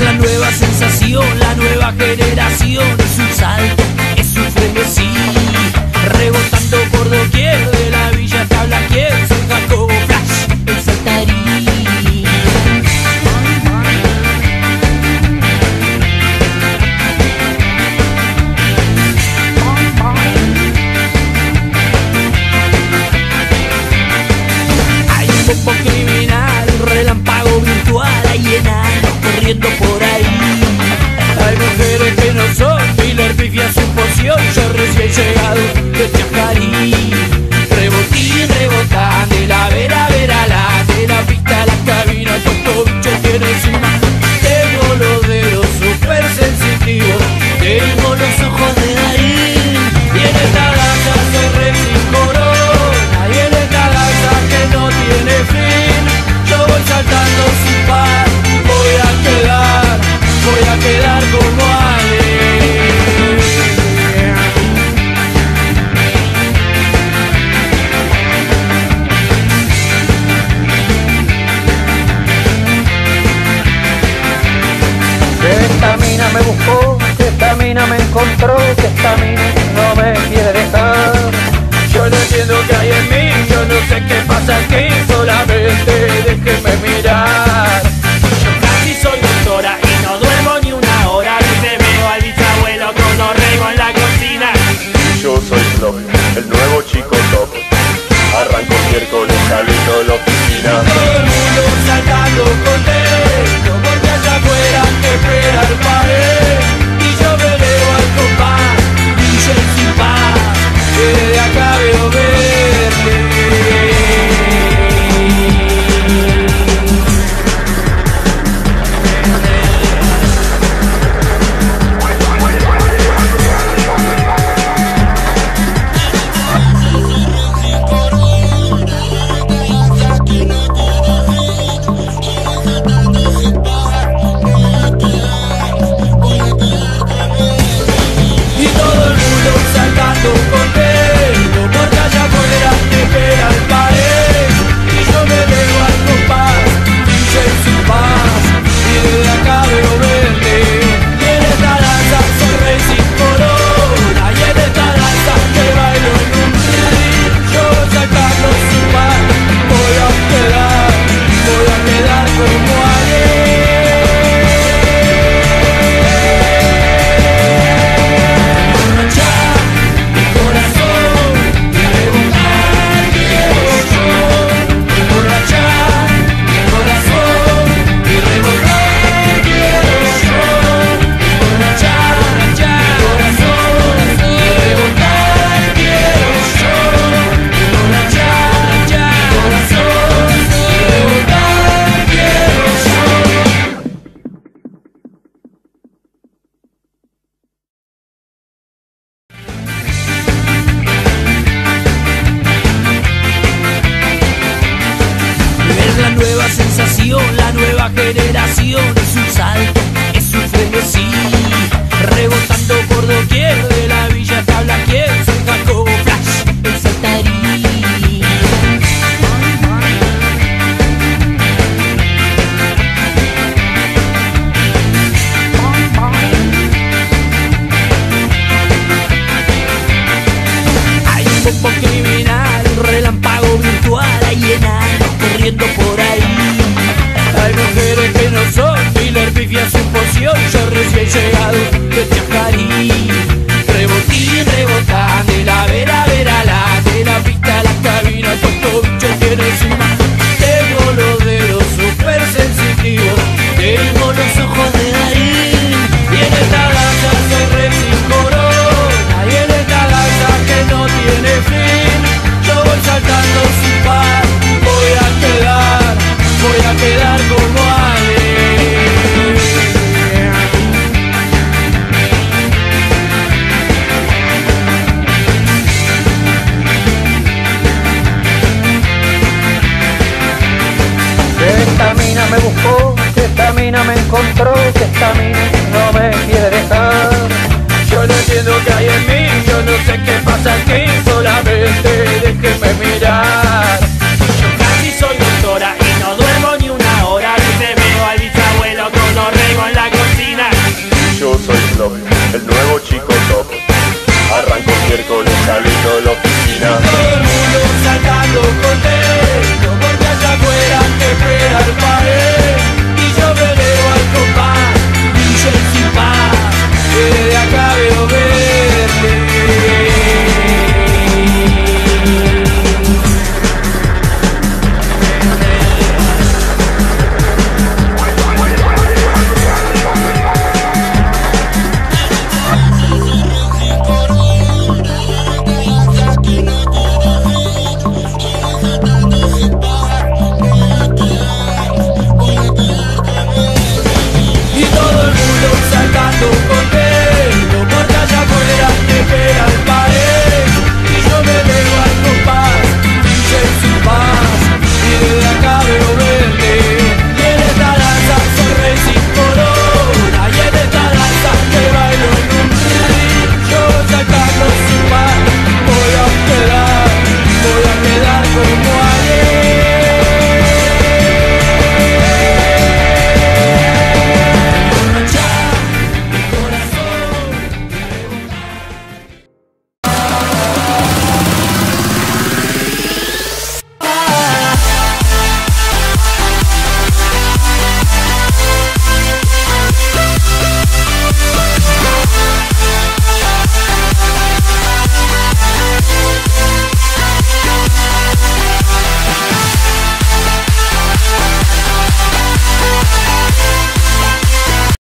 la nueva sensación, la nueva generación. Es un salto sé qué pasa aquí. como areia. generación es un salto, es un frenesí, rebotando por doquier de la villa hasta Blaquier, San Jacobo Flash, el saltarín. Hay un bombo criminal, un relámpago virtual, hay enano corriendo por ahí. encontró que esta mina no me quiere dejar. Yo no entiendo qué hay en mí, yo no sé qué pasa aquí.